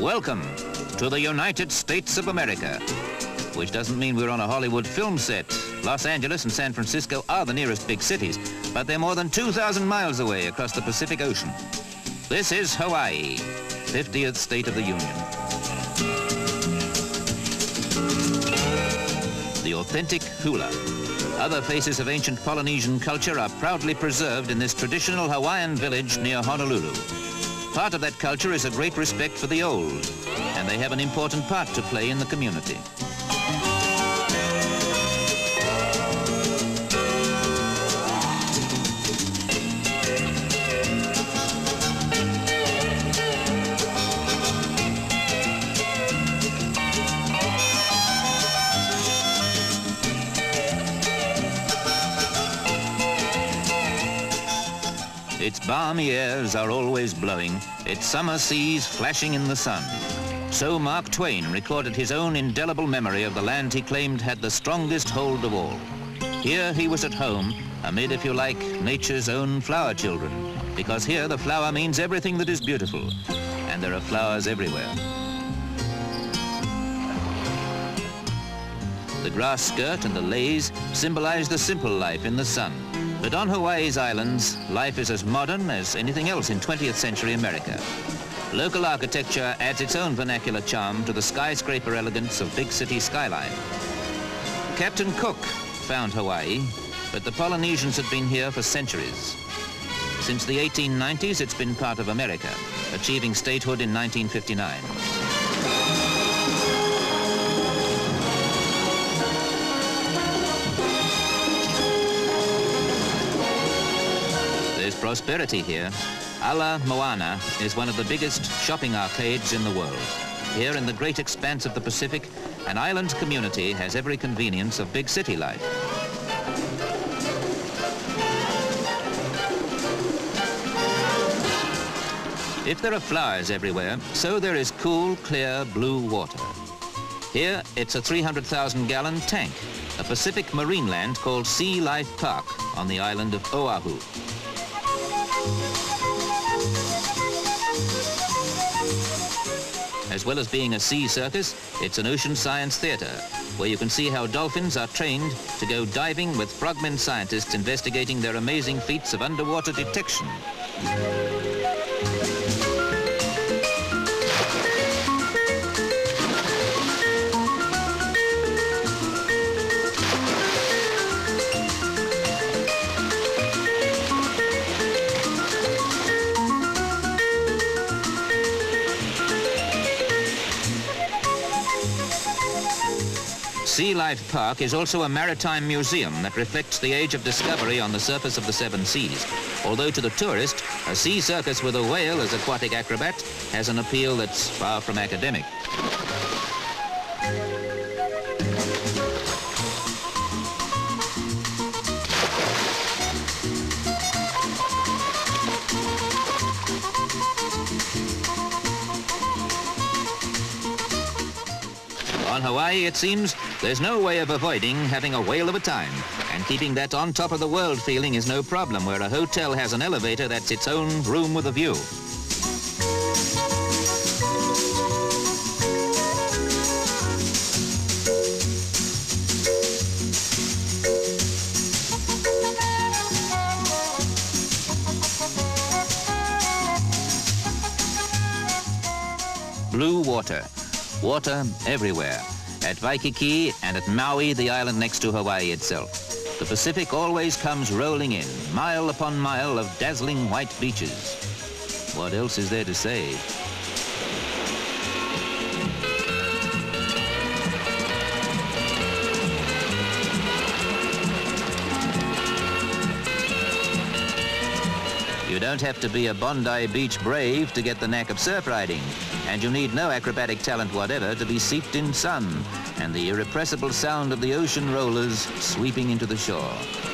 Welcome to the United States of America, which doesn't mean we're on a Hollywood film set. Los Angeles and San Francisco are the nearest big cities, but they're more than 2,000 miles away across the Pacific Ocean. This is Hawaii, 50th state of the Union. The authentic hula. Other faces of ancient Polynesian culture are proudly preserved in this traditional Hawaiian village near Honolulu. Part of that culture is a great respect for the old, and they have an important part to play in the community. Balmy airs are always blowing, its summer seas flashing in the sun. So Mark Twain recorded his own indelible memory of the land he claimed had the strongest hold of all. Here he was at home, amid, if you like, nature's own flower children, because here the flower means everything that is beautiful, and there are flowers everywhere. The grass skirt and the leis symbolize the simple life in the sun, but on Hawaii's islands, life is as modern as anything else in 20th century America. Local architecture adds its own vernacular charm to the skyscraper elegance of big city skyline. Captain Cook found Hawaii, but the Polynesians had been here for centuries. Since the 1890s, it's been part of America, achieving statehood in 1959. Prosperity here. Ala Moana is one of the biggest shopping arcades in the world. Here in the great expanse of the Pacific, an island community has every convenience of big city life. If there are flowers everywhere, so there is cool, clear, blue water. Here, it's a 300,000 gallon tank, a Pacific marine land called Sea Life Park on the island of Oahu. As well as being a sea circus, it's an ocean science theater where you can see how dolphins are trained to go diving with frogmen scientists investigating their amazing feats of underwater detection. Sea Life Park is also a maritime museum that reflects the age of discovery on the surface of the seven seas. Although to the tourist, a sea circus with a whale as aquatic acrobat has an appeal that's far from academic. On Hawaii, it seems, there's no way of avoiding having a whale of a time. And keeping that on top of the world feeling is no problem where a hotel has an elevator that's its own room with a view. Blue water. Water everywhere. At Waikiki and at Maui, the island next to Hawaii itself. The Pacific always comes rolling in, mile upon mile of dazzling white beaches. What else is there to say? You don't have to be a Bondi Beach brave to get the knack of surf riding, and you need no acrobatic talent whatever to be seeped in sun and the irrepressible sound of the ocean rollers sweeping into the shore.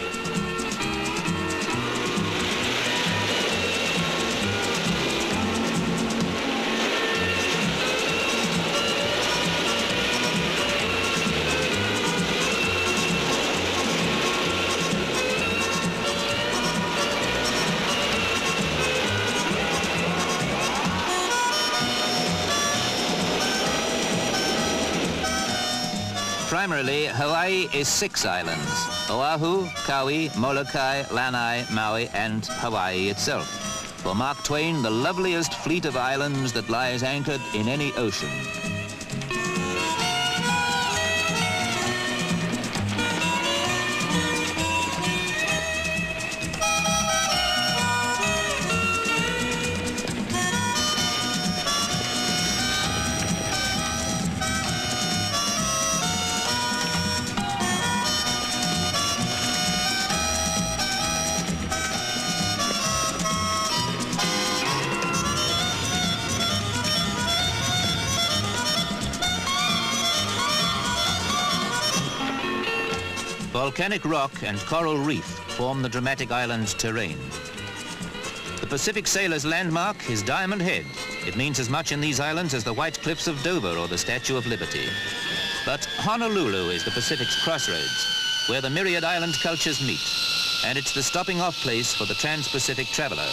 Primarily, Hawaii is six islands, Oahu, Kauai, Molokai, Lanai, Maui, and Hawaii itself. For Mark Twain, the loveliest fleet of islands that lies anchored in any ocean. Volcanic rock and coral reef form the dramatic island's terrain. The Pacific sailor's landmark is Diamond Head. It means as much in these islands as the White Cliffs of Dover or the Statue of Liberty. But Honolulu is the Pacific's crossroads, where the myriad island cultures meet. And it's the stopping off place for the trans-Pacific traveler.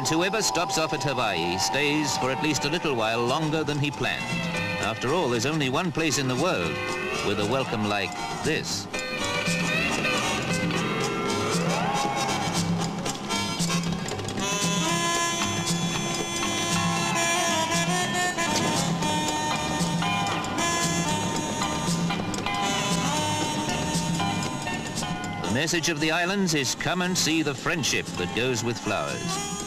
And whoever stops off at Hawaii stays for at least a little while longer than he planned. After all, there's only one place in the world with a welcome like this. The message of the islands is come and see the friendship that goes with flowers.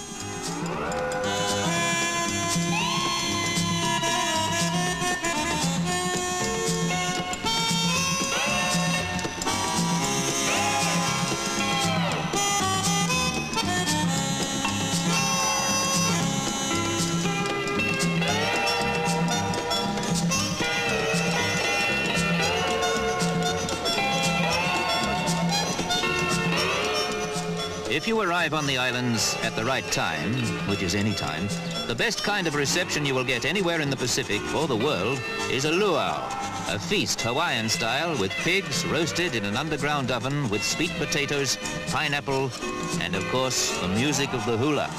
If you arrive on the islands at the right time, which is any time, the best kind of reception you will get anywhere in the Pacific or the world is a luau, a feast Hawaiian style with pigs roasted in an underground oven with sweet potatoes, pineapple, and of course the music of the hula.